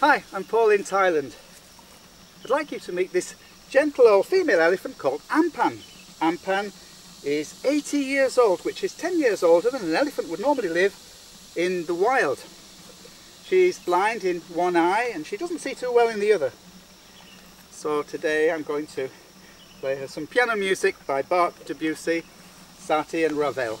Hi, I'm Paul in Thailand. I'd like you to meet this gentle old female elephant called Ampan. Ampan is 80 years old, which is 10 years older than an elephant would normally live in the wild. She's blind in one eye and she doesn't see too well in the other. So today I'm going to play her some piano music by Bach, Debussy, Satie and Ravel.